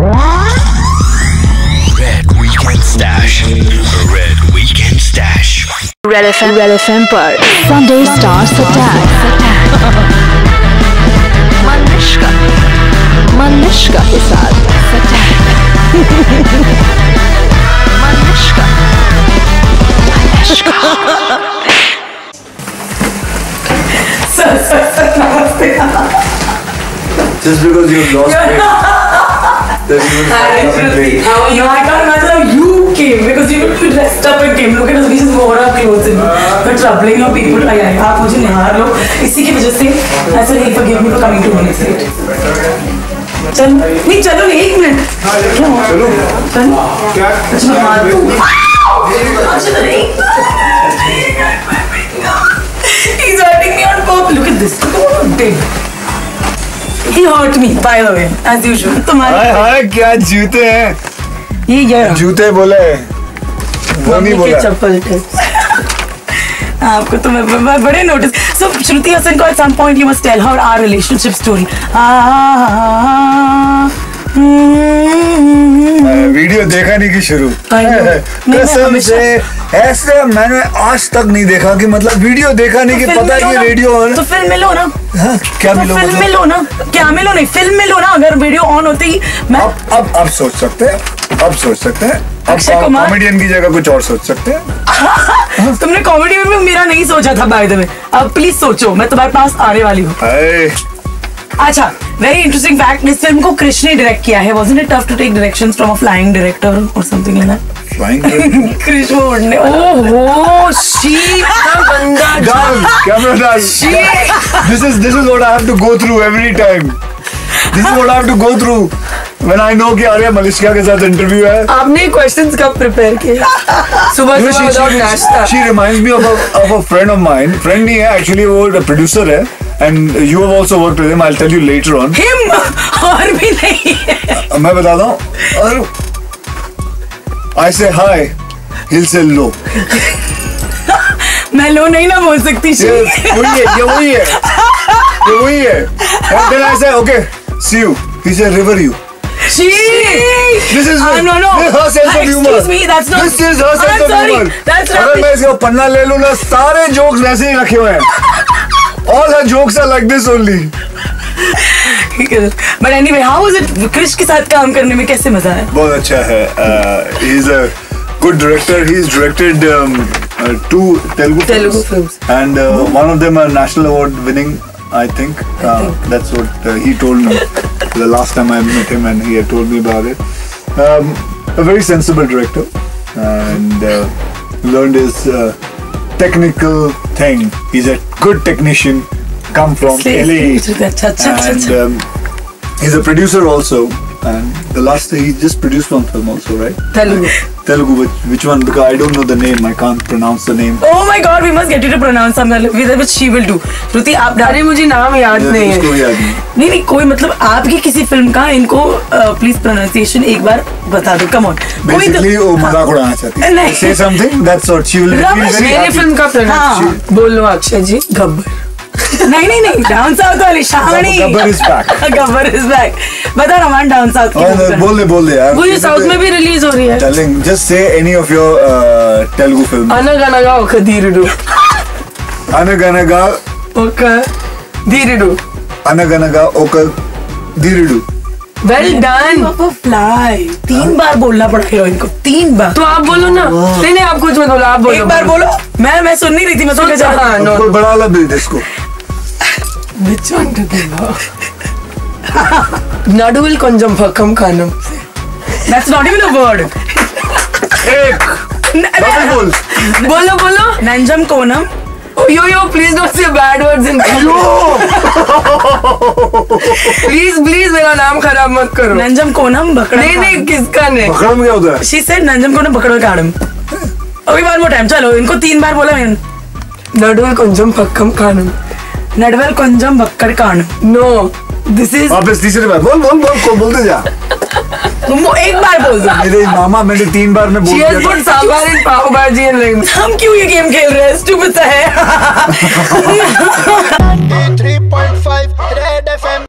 Red Weekend Stash. Red Weekend Stash. Red F M red F M पर Sunday stars attack Manushka Manushka के साथ Manushka Just because you've lost weight. stop and drink. How are you? I can't imagine how you came because you dressed up and came. Look at us, we just wore our clothes and we're troubling your people. आई आई आप मुझे निहार लो इसी की वजह से I said hey forgive me for coming two minutes late. चल नहीं चलो एक मिनट क्या हुआ? चलो अच्छा मैं मार दूँ अच्छा तो नहीं He's hurting me on purpose. Look at this. Look at what did. He hurt me, by the way, as usual. तुम्हारे हाय हाय क्या जूते हैं ये ये। जूते बोले वो नहीं मम्मी बोला चप्पल टिप्स आपको तो मैं, मैं बड़े नोटिस सो श्रुति हसन को at some point you must tell her our relationship story video देखा नहीं कि शुरू. नहीं, कसम से ऐसे मैंने आज तक नहीं देखा कि मतलब वीडियो देखा नहीं तो कि पता है कि रेडियो ऑन तो फ़िल्म मिलो ना। हाँ, क्या तो मिलो फ़िल्म मतलब? मिलो ना। क्या मिलो नहीं फ़िल्म मिलो ना अगर वीडियो ऑन होती। मैं अब अब अब सोच सकते हैं अब सोच सकते हैं। अक्षय कुमार- कॉमेडियन की जगह कुछ और सोच सकते हैं। तुमने कॉमेडी में मेरा नहीं सोचा था बाय द वे अब प्लीज़ सोचो मैं तुम्हारे पास आने वाली हूँ। अच्छा वेरी इंटरेस्टिंग फैक्ट इस फ़िल्म को कृष्ण ने डायरेक्ट किया है। Wasn't it tough to take directions from a flying director और something like that flying Krishna उड़ने ओहो शी गंदा डाल कैमरा डाल this is this is what I have to go through every time this is what I have to go through when I know कि मलिश्का के साथ interview है। आपने क्वेश्चंस कब प्रिपेयर किए? सुबह सुबह she, नाश्ता she reminds me of a, of a friend of mine. Friend नहीं है actually वो producer है and you have also worked with him. I'll tell you later on. हिम और भी नहीं मैं बता हूँ और आई से हाय हिल से लो मैं लो नहीं ना बोल सकती ये वही है ये वही है। ये वही है। And then I okay see you ही से river you she this is no no this her sense of humour excuse me that's not this is her sense of humour that's not अगर मैं इसका पन्ना ले लूँ ना सारे जोक्स वैसे ही रखे हुए हैं। All her jokes are like this only But anyway, how was it? Krish के साथ काम करने में कैसे मज़ा आया? बहुत अच्छा है uh, is a good director he's directed um, uh, two Telugu Telugu films. and uh, one of them are national award winning I think, I uh, think. that's what uh, he told me the last time I met him and he had told me about it um, a very sensible director and uh, learned his uh, technical thing he's a good technician come from LA अच्छा अच्छा अच्छा and अच्छा um, he's a producer also and the last he just produced one film also right Telugu Telugu which, which one because I don't know the name I can't pronounce the name Oh my God, we must get you to pronounce some with which she will do. श्रुति आप डाल अरे मुझे नाम याद नहीं है उसको याद नहीं नहीं नहीं कोई मतलब आपकी किसी फ़िल्म का इनको प्लीज़ प्रोनाउंसिएशन एक बार बता दो कम ऑन basically वो मज़ाक उड़ाना चाहती है नहीं। say something that's what she will feel Rubbish. मेरे फ़िल्म का हाँ। प्रोनाउंसिएशन बोल लो अक्षय जी गब्बर नहीं नहीं नहीं डाउन साउथ वाली Shahani Gabbar is back. Gabbar is back बता ना मान डाउन साउथ और की बोल दे बोल दे यार वो ये साउथ में भी रिलीज हो रही है Telling, just say any of your uh, Telugu film అనగనగా ఒక ధీరుడు అనగనగా ఒక ధీరుడు అనగనగా ఒక ధీరుడు वेल डन फ्लाई तीन बार बोलना पड़ा हीरोइन को तीन बार तो आप बोलो ना नहीं नहीं आप कुछ मत बोलो आप बोलो एक बार बोलो मैं मैं सुन नहीं रही थी मैं सुन सोच हाँ no Which one to give her? Nadu will consume for kam khanam. That's not even a word. Ek. Double. बोलो बोलो नंजम कोनम yo yo please don't say bad words in yo please please मेरा नाम खराब मत करो नंजम कोनम बकड़म नहीं नहीं किसका नहीं बकड़म क्या होता है शी सेड नंजम कोनम बकड़म काड़म अभी बार वो टाइम चलो इनको तीन बार बोला मैंने नडुल कंजम पक्कम कानम नडवल कंजम बक्कड़ कांड नो दिस इज़ वापस तीसरी बार। बोल बोल बोल को बोलते जा। तुम एक बार बोल दो। मेरे मामा मैंने तीन बार में बोल दिया। put sambar इन पाव भाजी and like हम क्यों ये गेम खेल रहे हैं? स्टूपिड सा है। 3.5 रेड FM